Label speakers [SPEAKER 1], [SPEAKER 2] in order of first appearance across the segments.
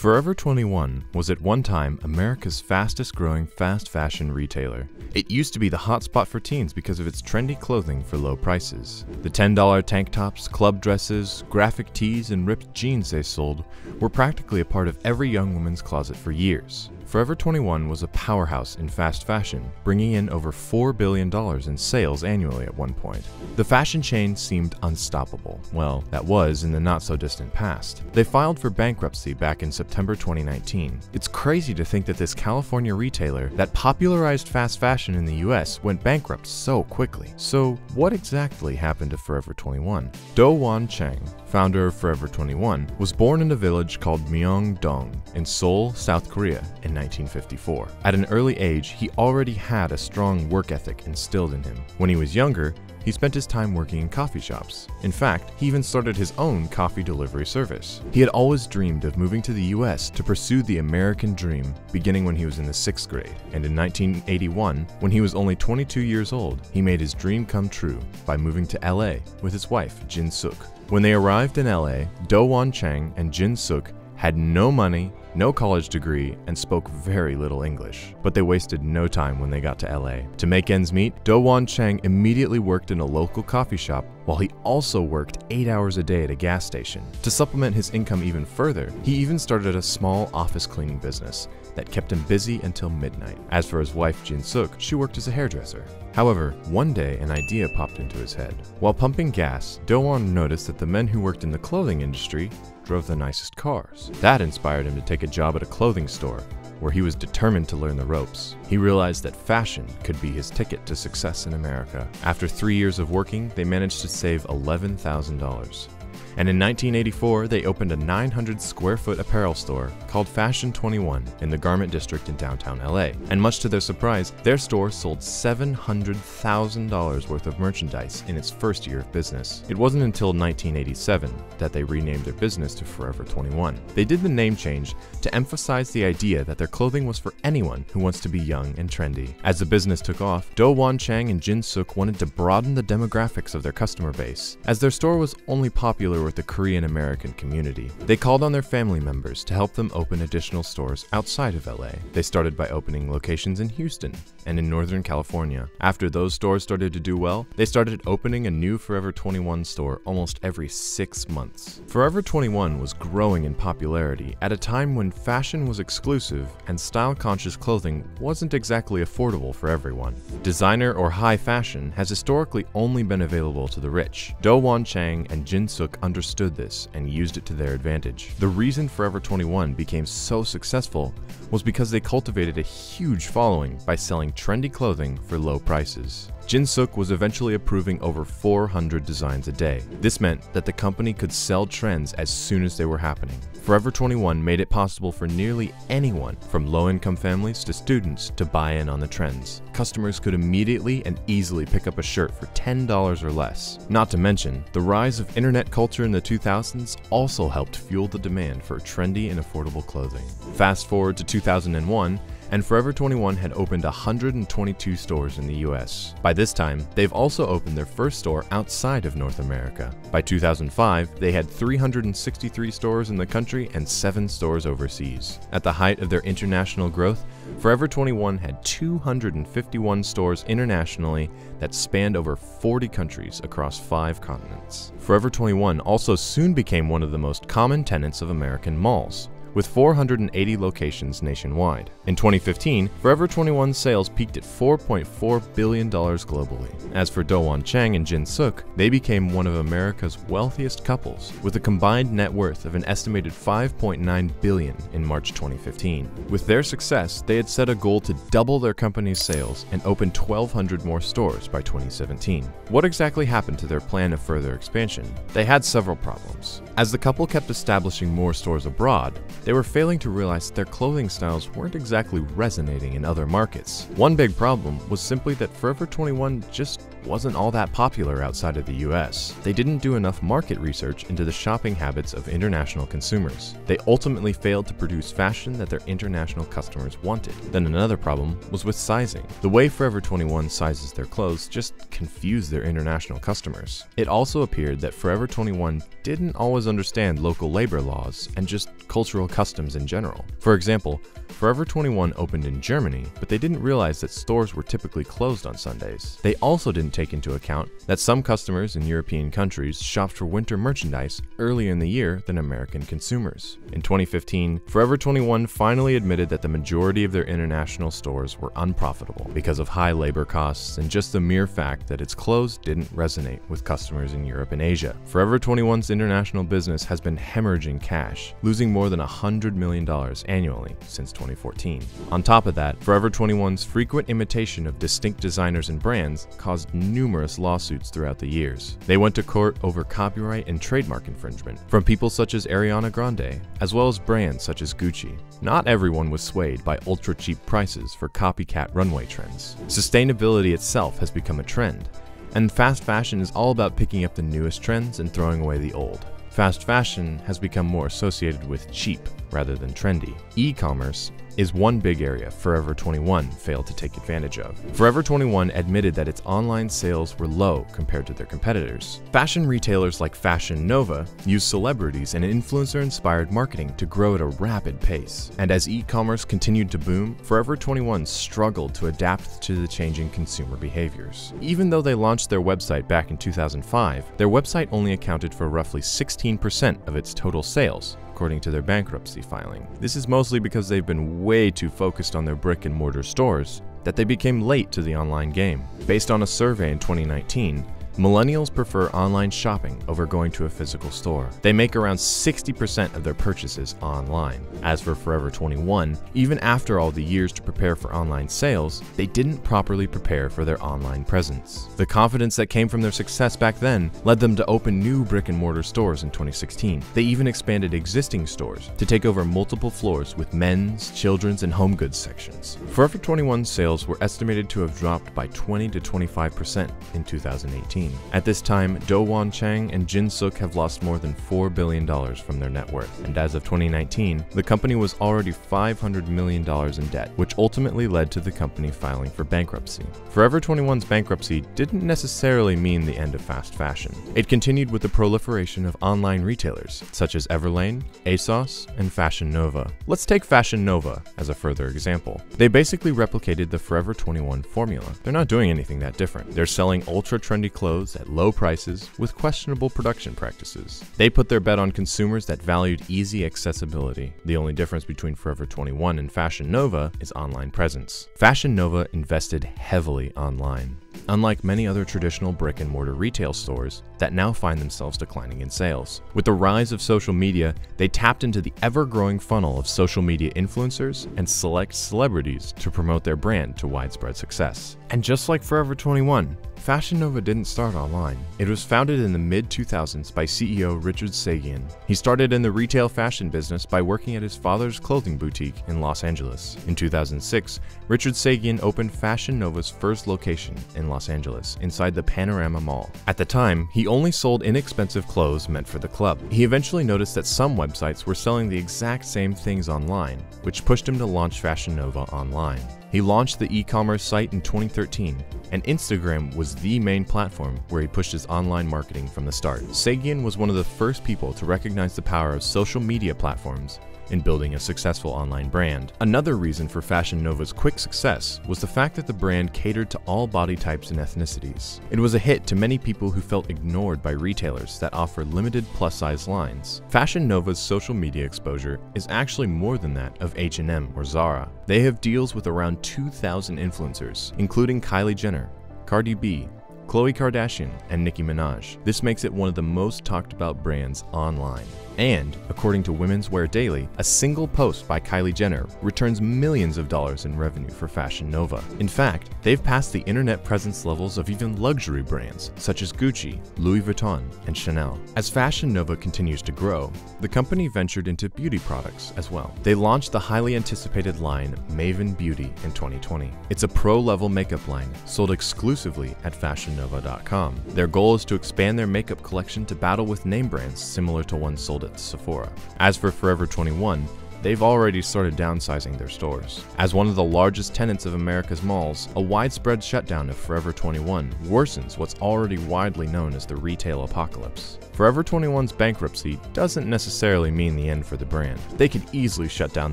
[SPEAKER 1] Forever 21 was at one time America's fastest growing fast fashion retailer. It used to be the hotspot for teens because of its trendy clothing for low prices. The $10 tank tops, club dresses, graphic tees, and ripped jeans they sold were practically a part of every young woman's closet for years. Forever 21 was a powerhouse in fast fashion, bringing in over $4 billion in sales annually at one point. The fashion chain seemed unstoppable. Well, that was in the not so distant past. They filed for bankruptcy back in September 2019. It's crazy to think that this California retailer that popularized fast fashion in the US went bankrupt so quickly. So, what exactly happened to Forever 21? Do Won Chang, founder of Forever 21, was born in a village called Myeongdong in Seoul, South Korea in 1954. At an early age, he already had a strong work ethic instilled in him. When he was younger, he spent his time working in coffee shops. In fact, he even started his own coffee delivery service. He had always dreamed of moving to the US to pursue the American dream, beginning when he was in the sixth grade. And in 1981, when he was only 22 years old, he made his dream come true by moving to LA with his wife, Jin Suk. When they arrived in LA, Do Won Chang and Jin Suk had no money, no college degree, and spoke very little English. But they wasted no time when they got to LA. To make ends meet, Do Won Chang immediately worked in a local coffee shop while he also worked 8 hours a day at a gas station. To supplement his income even further, he even started a small office cleaning business that kept him busy until midnight. As for his wife Jin Suk, she worked as a hairdresser. However, one day an idea popped into his head. While pumping gas, Doan noticed that the men who worked in the clothing industry drove the nicest cars. That inspired him to take a job at a clothing store, where he was determined to learn the ropes. He realized that fashion could be his ticket to success in America. After three years of working, they managed to save $11,000 and in 1984 they opened a 900 square foot apparel store called Fashion 21 in the Garment District in downtown LA. And much to their surprise, their store sold $700,000 worth of merchandise in its first year of business. It wasn't until 1987 that they renamed their business to Forever 21. They did the name change to emphasize the idea that their clothing was for anyone who wants to be young and trendy. As the business took off, Do Won Chang and Jin Suk wanted to broaden the demographics of their customer base, as their store was only popular with the Korean American community. They called on their family members to help them open additional stores outside of LA. They started by opening locations in Houston and in Northern California. After those stores started to do well, they started opening a new Forever 21 store almost every six months. Forever 21 was growing in popularity at a time when fashion was exclusive and style conscious clothing wasn't exactly affordable for everyone. Designer or high fashion has historically only been available to the rich. Do Won Chang and Jin Suk understood this and used it to their advantage. The reason Forever 21 became so successful was because they cultivated a huge following by selling trendy clothing for low prices. Jin Suk was eventually approving over 400 designs a day. This meant that the company could sell trends as soon as they were happening. Forever 21 made it possible for nearly anyone, from low-income families to students, to buy in on the trends. Customers could immediately and easily pick up a shirt for $10 or less. Not to mention, the rise of internet culture in the 2000s also helped fuel the demand for trendy and affordable clothing. Fast forward to 2001, and Forever 21 had opened 122 stores in the US. By this time, they've also opened their first store outside of North America. By 2005, they had 363 stores in the country and 7 stores overseas. At the height of their international growth, Forever 21 had 251 stores internationally that spanned over 40 countries across 5 continents. Forever 21 also soon became one of the most common tenants of American malls with 480 locations nationwide. In 2015, Forever 21's sales peaked at $4.4 billion globally. As for Do Won Chang and Jin Suk, they became one of America's wealthiest couples, with a combined net worth of an estimated $5.9 billion in March 2015. With their success, they had set a goal to double their company's sales and open 1,200 more stores by 2017. What exactly happened to their plan of further expansion? They had several problems. As the couple kept establishing more stores abroad, they were failing to realize their clothing styles weren't exactly resonating in other markets. One big problem was simply that Forever 21 just wasn't all that popular outside of the US. They didn't do enough market research into the shopping habits of international consumers. They ultimately failed to produce fashion that their international customers wanted. Then another problem was with sizing. The way Forever 21 sizes their clothes just confused their international customers. It also appeared that Forever 21 didn't always understand local labor laws and just cultural customs in general. For example, Forever 21 opened in Germany, but they didn't realize that stores were typically closed on Sundays. They also didn't take into account that some customers in European countries shopped for winter merchandise earlier in the year than American consumers. In 2015, Forever 21 finally admitted that the majority of their international stores were unprofitable because of high labor costs and just the mere fact that its clothes didn't resonate with customers in Europe and Asia. Forever 21's international business has been hemorrhaging cash, losing more than $100 million annually since 2014. On top of that, Forever 21's frequent imitation of distinct designers and brands caused numerous lawsuits throughout the years. They went to court over copyright and trademark infringement from people such as Ariana Grande, as well as brands such as Gucci. Not everyone was swayed by ultra cheap prices for copycat runway trends. Sustainability itself has become a trend, and fast fashion is all about picking up the newest trends and throwing away the old. Fast fashion has become more associated with cheap rather than trendy. E commerce is one big area Forever 21 failed to take advantage of. Forever 21 admitted that its online sales were low compared to their competitors. Fashion retailers like Fashion Nova use celebrities and influencer inspired marketing to grow at a rapid pace. And as e commerce continued to boom, Forever 21 struggled to adapt to the changing consumer behaviors. Even though they launched their website back in 2005, their website only accounted for roughly 16% of its total sales, according to their bankruptcy filing. This is mostly because they've been way too focused on their brick and mortar stores that they became late to the online game. Based on a survey in 2019, Millennials prefer online shopping over going to a physical store. They make around 60% of their purchases online. As for Forever 21, even after all the years to prepare for online sales, they didn't properly prepare for their online presence. The confidence that came from their success back then led them to open new brick and mortar stores in 2016. They even expanded existing stores to take over multiple floors with men's, children's, and home goods sections. Forever 21 sales were estimated to have dropped by 20 to 25% in 2018. At this time, Do Won Chang and Jin Suk have lost more than $4 billion from their net worth, and as of 2019, the company was already $500 million in debt, which ultimately led to the company filing for bankruptcy. Forever 21's bankruptcy didn't necessarily mean the end of fast fashion. It continued with the proliferation of online retailers, such as Everlane, ASOS, and Fashion Nova. Let's take Fashion Nova as a further example. They basically replicated the Forever 21 formula. They're not doing anything that different. They're selling ultra trendy clothes clothes at low prices with questionable production practices. They put their bet on consumers that valued easy accessibility. The only difference between Forever 21 and Fashion Nova is online presence. Fashion Nova invested heavily online unlike many other traditional brick and mortar retail stores that now find themselves declining in sales. With the rise of social media, they tapped into the ever growing funnel of social media influencers and select celebrities to promote their brand to widespread success. And just like Forever 21, Fashion Nova didn't start online. It was founded in the mid 2000s by CEO Richard Saghian. He started in the retail fashion business by working at his father's clothing boutique in Los Angeles. In 2006, Richard Saghian opened Fashion Nova's first location in Los Angeles, inside the Panorama Mall. At the time, he only sold inexpensive clothes meant for the club. He eventually noticed that some websites were selling the exact same things online, which pushed him to launch Fashion Nova online. He launched the e-commerce site in 2013, and Instagram was the main platform where he pushed his online marketing from the start. Saghian was one of the first people to recognize the power of social media platforms in building a successful online brand. Another reason for Fashion Nova's quick success was the fact that the brand catered to all body types and ethnicities. It was a hit to many people who felt ignored by retailers that offer limited plus-size lines. Fashion Nova's social media exposure is actually more than that of H&M or Zara. They have deals with around 2,000 influencers, including Kylie Jenner, Cardi B, Khloe Kardashian, and Nicki Minaj. This makes it one of the most talked about brands online. And, according to Women's Wear Daily, a single post by Kylie Jenner returns millions of dollars in revenue for Fashion Nova. In fact, they've passed the internet presence levels of even luxury brands such as Gucci, Louis Vuitton, and Chanel. As Fashion Nova continues to grow, the company ventured into beauty products as well. They launched the highly anticipated line Maven Beauty in 2020. It's a pro-level makeup line sold exclusively at fashionnova.com. Their goal is to expand their makeup collection to battle with name brands similar to ones sold at at Sephora. As for Forever 21, they've already started downsizing their stores. As one of the largest tenants of America's malls, a widespread shutdown of Forever 21 worsens what's already widely known as the retail apocalypse. Forever 21's bankruptcy doesn't necessarily mean the end for the brand. They could easily shut down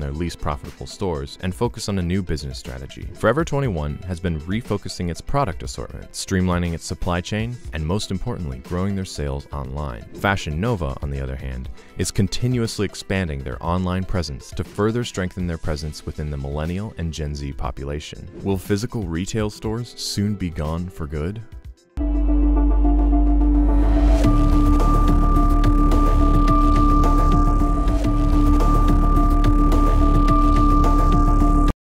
[SPEAKER 1] their least profitable stores and focus on a new business strategy. Forever 21 has been refocusing its product assortment, streamlining its supply chain, and most importantly, growing their sales online. Fashion Nova, on the other hand, is continuously expanding their online presence to further strengthen their presence within the millennial and Gen Z population. Will physical retail stores soon be gone for good?